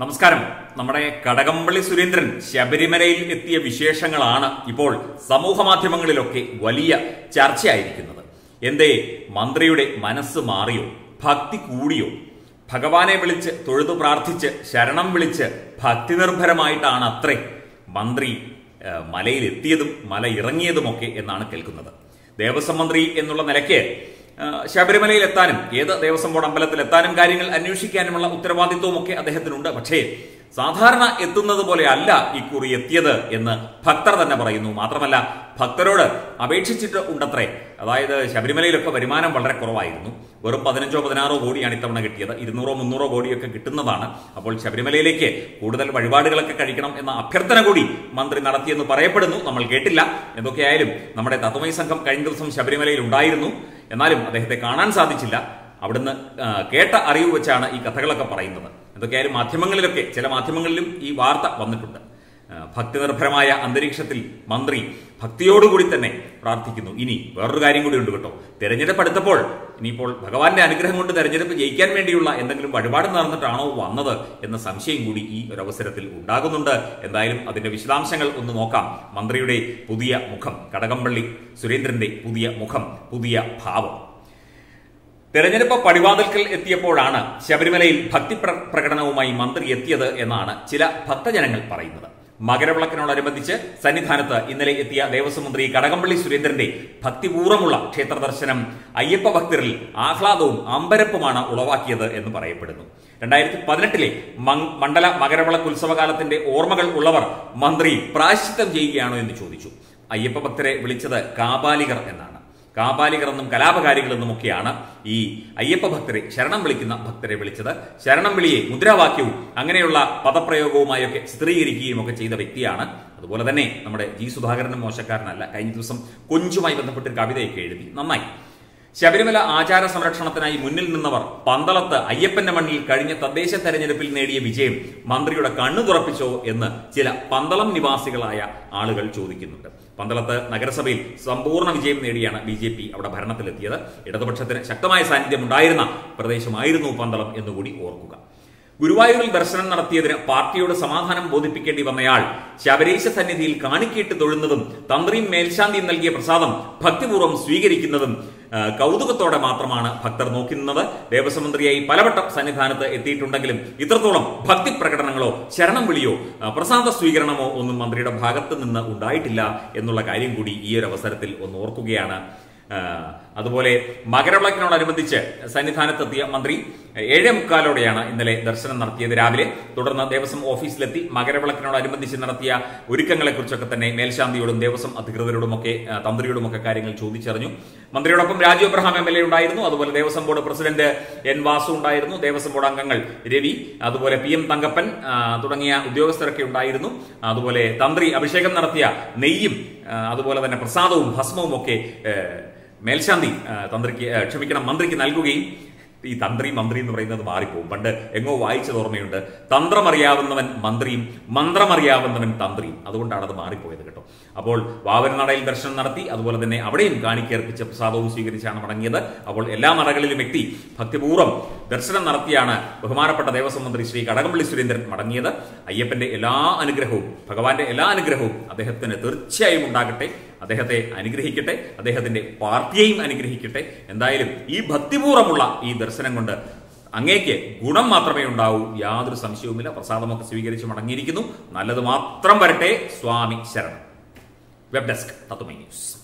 നമസ്കാരം. നമ്മുടെ കടകംപള്ളി സുരേന്ദ്രൻ ശബരിമലയിൽ എത്തിയ വിശേഷങ്ങളാണ് ഇപ്പോൾ സമൂഹ മാധ്യമങ്ങളിലൊക്കെ വലിയ ചർച്ചയായിരിക്കുന്നത്. എന്തേ മന്ത്രിയുടെ മനസ്സ് മാറിയോ? ഭക്തി കൂടിയോ? ഭഗവാനെ വിളിച്ച് തൊഴുതു പ്രാർത്ഥിച്ച് ശരണം വിളിച്ച് ഭക്തി നിർഭരമായിട്ടാണ് അത്രേ മന്ത്രി മലയിൽ എത്തിയതും മല ഇറങ്ങിയതുമൊക്കെ എന്നാണ് കേൾക്കുന്നത്. ദേവസ്വം മന്ത്രി എന്നുള്ള നിലയ്ക്ക് ശബരിമലയിൽ എത്താനും ഏത് ദേവസ്വം ബോർഡ് അമ്പലത്തിൽ എത്താനും കാര്യങ്ങൾ അന്വേഷിക്കാനുമുള്ള ഉത്തരവാദിത്വമൊക്കെ അദ്ദേഹത്തിനുണ്ട്. പക്ഷേ സാധാരണ എത്തുന്നത് പോലെ അല്ല ഇക്കുറി എത്തിയത് എന്ന് ഭക്തർ തന്നെ പറയുന്നു. മാത്രമല്ല ഭക്തരോട് അപേക്ഷിച്ചിട്ട് ഉണ്ടത്രേ. അതായത് ശബരിമലയിലൊക്കെ വരുമാനം വളരെ കുറവായിരുന്നു. വെറും പതിനഞ്ചോ പതിനാറോ കോടിയാണ് ഇത്തവണ കിട്ടിയത്. ഇരുന്നൂറോ മുന്നൂറോ കോടിയൊക്കെ കിട്ടുന്നതാണ്. അപ്പോൾ ശബരിമലയിലേക്ക് കൂടുതൽ വഴിപാടുകളൊക്കെ കഴിക്കണം എന്ന അഭ്യർത്ഥന കൂടി മന്ത്രി നടത്തിയെന്ന് പറയപ്പെടുന്നു. നമ്മൾ കേട്ടില്ല. എന്തൊക്കെയായാലും നമ്മുടെ തത്വമൈ സംഘം കഴിഞ്ഞ ദിവസം ശബരിമലയിൽ ഉണ്ടായിരുന്നു. എന്നാലും അദ്ദേഹത്തെ കാണാൻ സാധിച്ചില്ല. അവിടുന്ന് കേട്ട അറിവ് വെച്ചാണ് ഈ കഥകളൊക്കെ പറയുന്നത്. എന്തൊക്കെയായാലും മാധ്യമങ്ങളിലൊക്കെ ചില മാധ്യമങ്ങളിലും ഈ വാർത്ത വന്നിട്ടുണ്ട്. ഭക്തിനിർഭരമായ ഭക്തി നിർഭരമായ അന്തരീക്ഷത്തിൽ മന്ത്രി ഭക്തിയോടുകൂടി തന്നെ പ്രാർത്ഥിക്കുന്നു. ഇനി വേറൊരു കാര്യം കൂടി ഉണ്ട് കേട്ടോ. തെരഞ്ഞെടുപ്പ് അടുത്തപ്പോൾ ഇനിയിപ്പോൾ ഭഗവാന്റെ അനുഗ്രഹം കൊണ്ട് തെരഞ്ഞെടുപ്പ് ജയിക്കാൻ വേണ്ടിയുള്ള എന്തെങ്കിലും വഴിപാട് നടന്നിട്ടാണോ വന്നത് എന്ന സംശയം കൂടി ഈ ഒരു അവസരത്തിൽ ഉണ്ടാകുന്നുണ്ട്. എന്തായാലും അതിന്റെ വിശദാംശങ്ങൾ ഒന്ന് നോക്കാം. മന്ത്രിയുടെ പുതിയ മുഖം കടകംപള്ളി സുരേന്ദ്രന്റെ പുതിയ മുഖം പുതിയ ഭാവം. തെരഞ്ഞെടുപ്പ് പടിവാതിൽക്കൽ എത്തിയപ്പോഴാണ് ശബരിമലയിൽ ഭക്തി പ്രകടനവുമായി മന്ത്രി എത്തിയത് എന്നാണ് ചില ഭക്തജനങ്ങൾ പറയുന്നത്. മകരവിളക്കിനോടനുബന്ധിച്ച് സന്നിധാനത്ത് ഇന്നലെ എത്തിയ ദേവസ്വം മന്ത്രി കടകംപള്ളി സുരേന്ദ്രന്റെ ഭക്തിപൂർവമുള്ള ക്ഷേത്ര ദർശനം അയ്യപ്പ ഭക്തരിൽ ആഹ്ലാദവും അമ്പരപ്പുമാണ് ഉളവാക്കിയത് എന്ന് പറയപ്പെടുന്നു. രണ്ടായിരത്തി പതിനെട്ടിലെ മണ്ഡല മകരവിളക്ക് ഉത്സവകാലത്തിന്റെ ഓർമ്മകൾ ഉള്ളവർ മന്ത്രി പ്രായശ്ചിത്തം ചെയ്യുകയാണോ എന്ന് ചോദിച്ചു. അയ്യപ്പ ഭക്തരെ വിളിച്ചത് കാബാലികർ എന്നാണ്. കാപാലികർ എന്നും കലാപകാരികളെന്നും ഒക്കെയാണ് ഈ അയ്യപ്പ ഭക്തരെ ശരണം വിളിക്കുന്ന ഭക്തരെ വിളിച്ചത്. ശരണം വിളിയെ മുദ്രാവാക്യവും അങ്ങനെയുള്ള പദപ്രയോഗവുമായൊക്കെ ചിത്രീകരിക്കുകയും ഒക്കെ ചെയ്ത വ്യക്തിയാണ്. അതുപോലെ തന്നെ നമ്മുടെ ജി സുധാകരനും മോശക്കാരനല്ല കഴിഞ്ഞ ദിവസം കൊഞ്ചുമായി ബന്ധപ്പെട്ടൊരു കവിതയൊക്കെ എഴുതി. നന്നായി. ശബരിമല ആചാര സംരക്ഷണത്തിനായി മുന്നിൽ നിന്നവർ പന്തളത്ത് അയ്യപ്പന്റെ മണ്ണിൽ കഴിഞ്ഞ തദ്ദേശ തെരഞ്ഞെടുപ്പിൽ നേടിയ വിജയം മന്ത്രിയുടെ കണ്ണു തുറപ്പിച്ചോ എന്ന് ചില പന്തളം നിവാസികളായ ആളുകൾ ചോദിക്കുന്നുണ്ട്. പന്തളത്ത് നഗരസഭയിൽ സമ്പൂർണ വിജയം നേടിയാണ് ബി ജെ പി അവിടെ ഭരണത്തിലെത്തിയത്. ഇടതുപക്ഷത്തിന് ശക്തമായ സാന്നിധ്യം ഉണ്ടായിരുന്ന പ്രദേശമായിരുന്നു പന്തളം എന്നുകൂടി ഓർക്കുക. ഗുരുവായൂരിൽ ദർശനം നടത്തിയതിന് പാർട്ടിയോട് സമാധാനം ബോധിപ്പിക്കേണ്ടി വന്നയാൾ ശബരീശ സന്നിധിയിൽ കാണിക്കേട്ട് തൊഴുന്നതും തന്ത്രിയും മേൽശാന്തിയും നൽകിയ പ്രസാദം ഭക്തിപൂർവം സ്വീകരിക്കുന്നതും കൗതുകത്തോടെ മാത്രമാണ് ഭക്തർ നോക്കി നിന്നത് ദേവസ്വം മന്ത്രിയായി പലവട്ടം സന്നിധാനത്ത് എത്തിയിട്ടുണ്ടെങ്കിലും ഇത്രത്തോളം ഭക്തി പ്രകടനങ്ങളോ ശരണം വിളിയോ പ്രസാദ സ്വീകരണമോ ഒന്നും മന്ത്രിയുടെ ഭാഗത്ത് നിന്ന് ഉണ്ടായിട്ടില്ല എന്നുള്ള കാര്യം കൂടി ഈ ഒരു അവസരത്തിൽ ഒന്ന് ഓർക്കുകയാണ്. അതുപോലെ മകരവിളക്കിനോടനുബന്ധിച്ച് സന്നിധാനത്തെത്തിയ മന്ത്രി ഏഴേ മുക്കാലോടെയാണ് ഇന്നലെ ദർശനം നടത്തിയത്. രാവിലെ തുടർന്ന് ദേവസ്വം ഓഫീസിലെത്തി മകരവിളക്കിനോടനുബന്ധിച്ച് നടത്തിയ ഒരുക്കങ്ങളെക്കുറിച്ചൊക്കെ തന്നെ മേൽശാന്തിയോടും ദേവസ്വം അധികൃതരോടുമൊക്കെ തന്ത്രിയോടുമൊക്കെ കാര്യങ്ങൾ ചോദിച്ചറിഞ്ഞു. മന്ത്രിയോടൊപ്പം Raju Abraham M L A ഉണ്ടായിരുന്നു. അതുപോലെ Devaswom board president N Vasu ഉണ്ടായിരുന്നു. ദേവസ്വം ബോർഡ് അംഗങ്ങൾ രവി അതുപോലെ പി എം തങ്കപ്പൻ തുടങ്ങിയ ഉദ്യോഗസ്ഥരൊക്കെ ഉണ്ടായിരുന്നു. അതുപോലെ തന്ത്രി അഭിഷേകം നടത്തിയ നെയ്യും അതുപോലെ തന്നെ പ്രസാദവും ഭസ്മവും ഒക്കെ മേൽശാന്തി തന്ത്രിക്ക് ക്ഷമിക്കണം മന്ത്രിക്ക് നൽകുകയും ഈ തന്ത്രി മന്ത്രി എന്ന് പറയുന്നത് മാറിപ്പോകും പണ്ട് എങ്ങോ വായിച്ചത് ഓർമ്മയുണ്ട്. തന്ത്രമറിയാവുന്നവൻ മന്ത്രിയും മന്ത്രമറിയാവുന്നവൻ തന്ത്രിയും. അതുകൊണ്ടാണ് അത് മാറിപ്പോയത് കേട്ടോ. അപ്പോൾ വാവരനടയിൽ ദർശനം നടത്തി അതുപോലെ തന്നെ അവിടെയും കാണിക്കേർപ്പിച്ച പ്രസാദവും സ്വീകരിച്ചാണ് മടങ്ങിയത്. അപ്പോൾ എല്ലാ നടകളിലും എത്തി ഭക്തിപൂർവം ദർശനം നടത്തിയാണ് ബഹുമാനപ്പെട്ട ദേവസ്വം മന്ത്രി ശ്രീ കടകംപള്ളി സുരേന്ദ്രൻ മടങ്ങിയത്. അയ്യപ്പന്റെ എല്ലാ അനുഗ്രഹവും ഭഗവാന്റെ എല്ലാ അനുഗ്രഹവും അദ്ദേഹത്തിന് തീർച്ചയായും ഉണ്ടാകട്ടെ. അദ്ദേഹത്തെ അനുഗ്രഹിക്കട്ടെ അദ്ദേഹത്തിന്റെ പാർട്ടിയെയും അനുഗ്രഹിക്കട്ടെ. എന്തായാലും ഈ ഭക്തിപൂർവമുള്ള ഈ ദർശനം കൊണ്ട് അങ്ങേക്ക് ഗുണം മാത്രമേ ഉണ്ടാവൂ യാതൊരു സംശയവുമില്ല. പ്രസാദമൊക്കെ സ്വീകരിച്ച് മടങ്ങിയിരിക്കുന്നു. നല്ലത് മാത്രം വരട്ടെ. സ്വാമി ശരണം. Web desk Tatwamayi news.